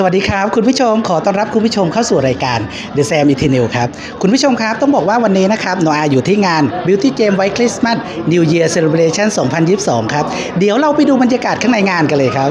สวัสดีครับ คุณผู้ชมขอต้อนรับคุณผู้ชมเข้าสู่รายการ The Sam e t e n e l ครับคุณผู้ชมครับต้องบอกว่าวันนี้นะครับโนอาอยู่ที่งาน Beauty Game White Christmas New Year Celebration 2022 ครับ เดี๋ยวเราไปดูบรรยากาศข้างในงานกันเลยครับ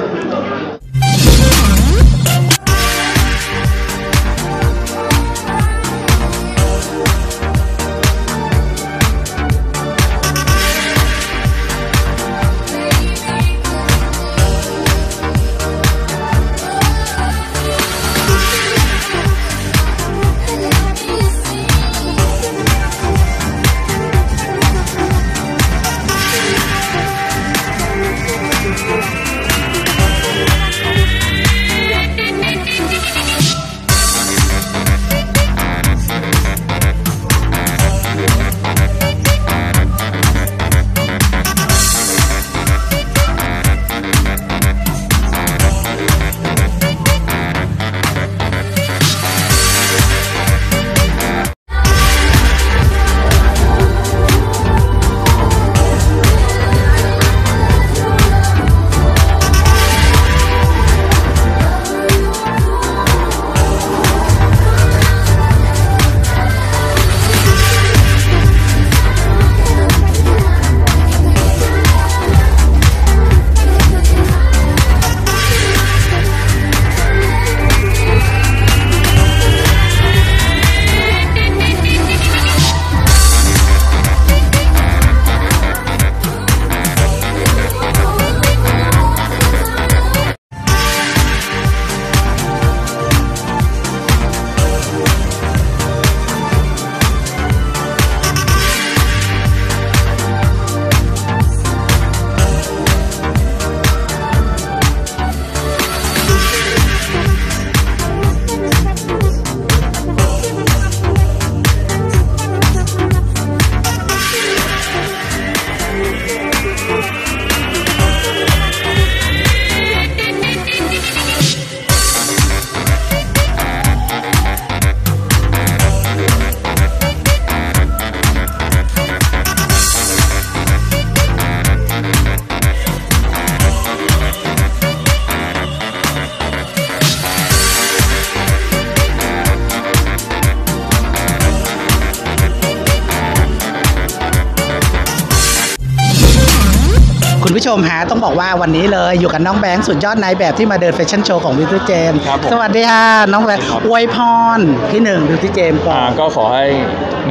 ชมฮะต้องบอกว่าวันนี้เลยอยู่กับน้องแบงค์สุดยอดนายแบบที่มาเดินแฟชั่นโชว์ของ Beauty Gems ครับผม สวัสดีค่ะน้องแบงค์ครับอวยพรที่หนึ่ง Beauty Gems ก่อนอ่า ก็ขอให้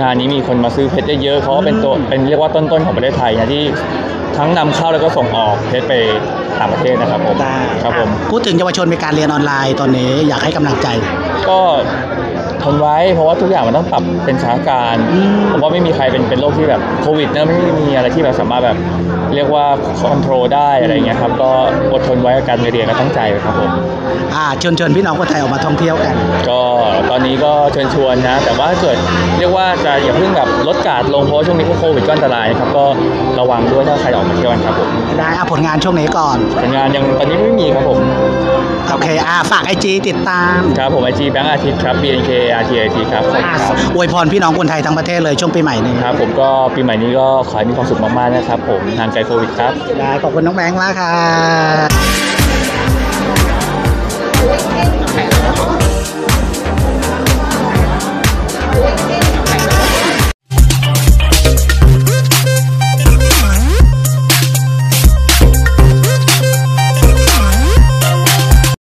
งานนี้มีคนมาซื้อเพชรเยอะๆเพราะว่าเป็นตัวเป็นเรียกว่าต้นๆของประเทศไทยนะที่ทั้งนำเข้าแล้วก็ส่งออกเพชรไปต่างประเทศนะครับผมได้ครับผม พูดถึงเยาวชนในการเรียนออนไลน์ตอนนี้อยากให้กำลังใจ ก็ ทนไว้ เพราะว่าทุกอย่างมันต้องปรับเป็นสถานการณ์อืมผมว่าไม่มีใครเป็นเป็นโรคที่แบบโควิดเนอะไม่มีอะไรที่แบบสามารถแบบเรียกว่า control ได้อะไรเงี้ยครับก็อดทนไว้กับการเรียนก็ตั้งใจครับผมอ่าเชิญเชิญพี่น้องคนไทยออกมาท่องเที่ยวกัน ก็ตอนนี้ก็เชิญชวนนะแต่ว่าถ้าเกิดเรียกว่าจะอย่าเพิ่งแบบลดการ์ดลงเพราะว่าช่วงนี้ก็โควิดก็อันตรายนะครับก็ระวังด้วยถ้าใครออกมาเที่ยวกันครับผมได้อะผลงานช่วงนี้ก่อน ผลงานยังตอนนี้ไม่มีครับผมโอเคอ่า ฝากไอจีติดตามครับผมไอจีแบงค์อาทิตย์ครับ B N K R T I T ครับขอบคุณอ่าครับอวยพรพี่น้องคนไทยทั้งประเทศเลยช่วงปีใหม่นี้ครับผมก็ปีใหม่นี้ก็ขอให้มีความสุขมากๆนะครับผมทางไกลโควิดครับได้ขอบคุณน้องแบงค์มากค่ะ